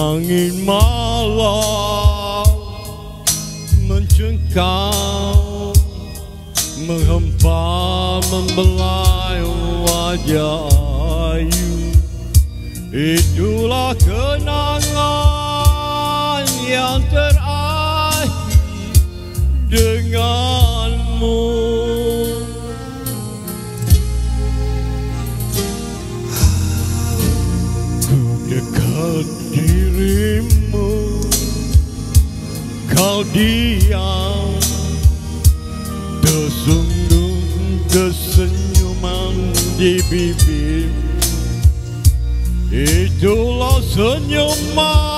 Angin malam Mencengkam Menghempa membelai wajah ayu. Itulah kenangan yang terakhir Kau diam. Tersungguh kesenyuman di bibir. Itulah senyuman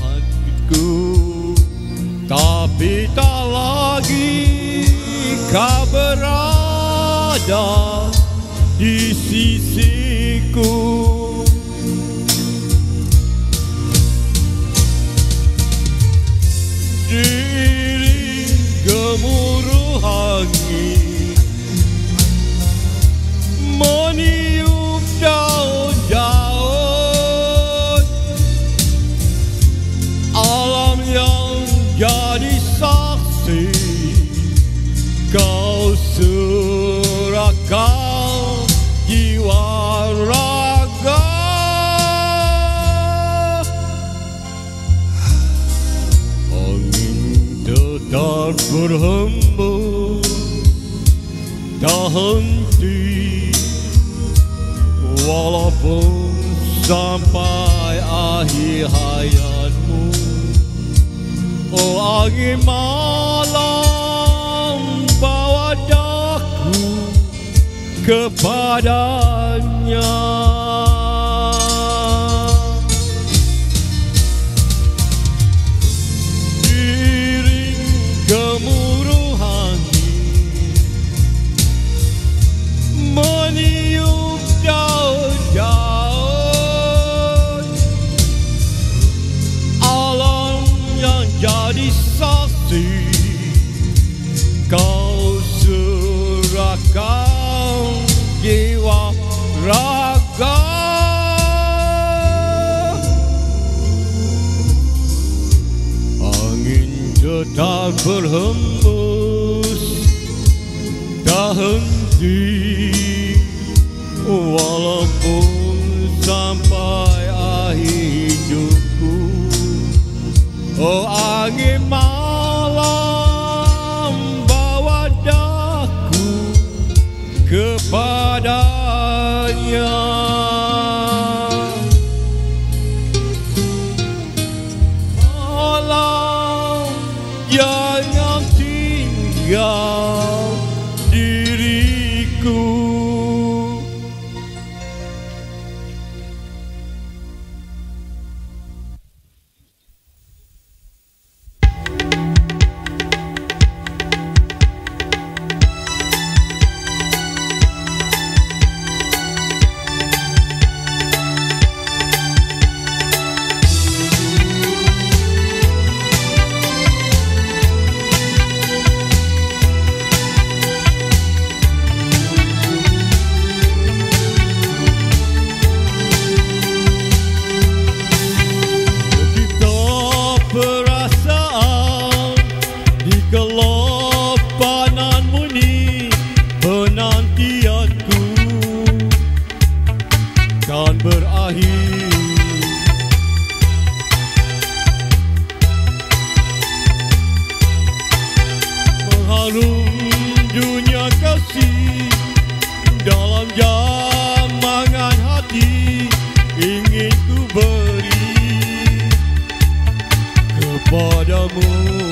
hatiku. Tapi tak lagi kau berada di sisiku. Diri gemuruh angin yang jadi saksi Kau serahkan jiwa raga Angin tetap berhembus Tak henti Walaupun sampai akhir hayatmu Angin malam bawa daku kepadanya 거기와 라고 tetap berhembus tak henti for amor.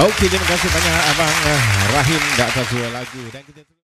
Oke, terima kasih banyak Abang eh, Rahim Gak Terjual Lagu. Dan kita...